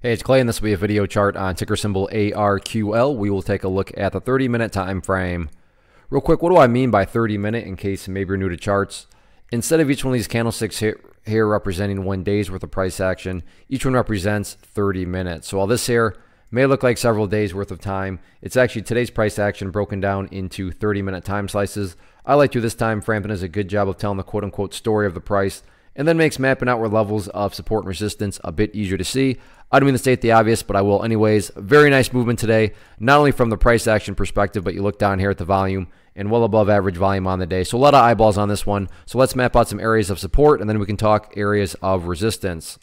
Hey, it's Clay, and this will be a video chart on ticker symbol ARQL. We will take a look at the 30 minute time frame. Real quick, what do I mean by 30 minute in case maybe you're new to charts? Instead of each one of these candlesticks here, representing one day's worth of price action, each one represents 30 minutes. So while this here may look like several days worth of time, it's actually today's price action broken down into 30 minute time slices. I like to this time frame and does a good job of telling the quote unquote story of the price and then makes mapping out where levels of support and resistance a bit easier to see. I don't mean to state the obvious, but I will anyways. Very nice movement today, not only from the price action perspective, but you look down here at the volume and well above average volume on the day. So a lot of eyeballs on this one. So let's map out some areas of support and then we can talk areas of resistance.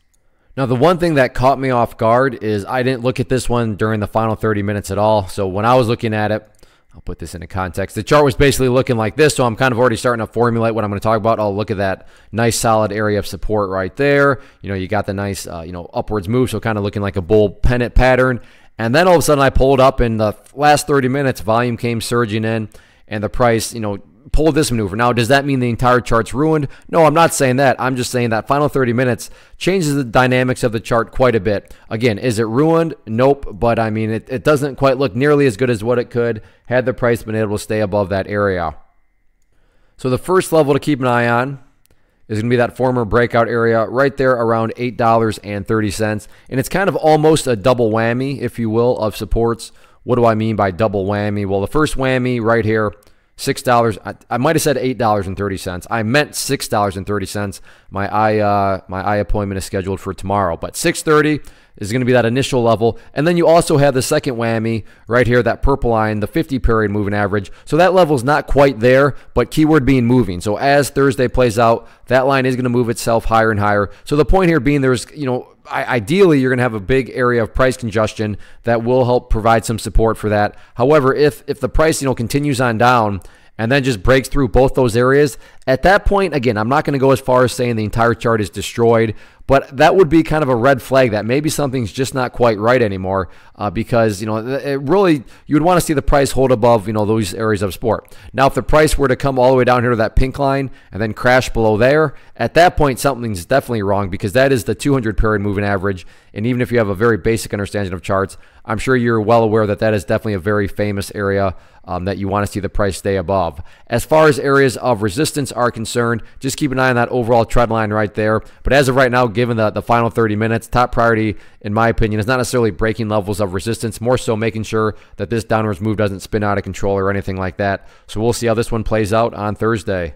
Now, the one thing that caught me off guard is I didn't look at this one during the final 30 minutes at all. So when I was looking at it, I'll put this into context. The chart was basically looking like this, so I'm kind of already starting to formulate what I'm going to talk about. I'll look at that nice solid area of support right there. You know, you got the nice, uh, you know, upwards move, so kind of looking like a bull pennant pattern. And then all of a sudden I pulled up in the last 30 minutes, volume came surging in, and the price, you know, pulled this maneuver. Now, does that mean the entire chart's ruined? No, I'm not saying that. I'm just saying that final 30 minutes changes the dynamics of the chart quite a bit. Again, is it ruined? Nope. But I mean, it, it doesn't quite look nearly as good as what it could had the price been able to stay above that area. So the first level to keep an eye on is going to be that former breakout area right there around $8.30. And it's kind of almost a double whammy, if you will, of supports. What do I mean by double whammy? Well, the first whammy right here six dollars. I, I might have said eight dollars and thirty cents. I meant six dollars and thirty cents. My eye uh, my eye appointment is scheduled for tomorrow, but six thirty is going to be that initial level. And then you also have the second whammy right here, that purple line, the 50 period moving average. So that level is not quite there, but keyword being moving. So as Thursday plays out, that line is going to move itself higher and higher. So the point here being there's, you know, ideally you're going to have a big area of price congestion that will help provide some support for that. However, if if the price you know continues on down and then just breaks through both those areas, at that point, again, I'm not going to go as far as saying the entire chart is destroyed, but that would be kind of a red flag that maybe something's just not quite right anymore uh, because, you know, it really, you would want to see the price hold above, you know, those areas of sport. Now, if the price were to come all the way down here to that pink line and then crash below there, at that point, something's definitely wrong because that is the 200 period moving average. And even if you have a very basic understanding of charts, I'm sure you're well aware that that is definitely a very famous area um, that you want to see the price stay above. As far as areas of resistance are concerned, just keep an eye on that overall trend line right there. But as of right now, given the, the final 30 minutes, top priority, in my opinion, is not necessarily breaking levels of resistance, more so making sure that this downwards move doesn't spin out of control or anything like that. So we'll see how this one plays out on Thursday.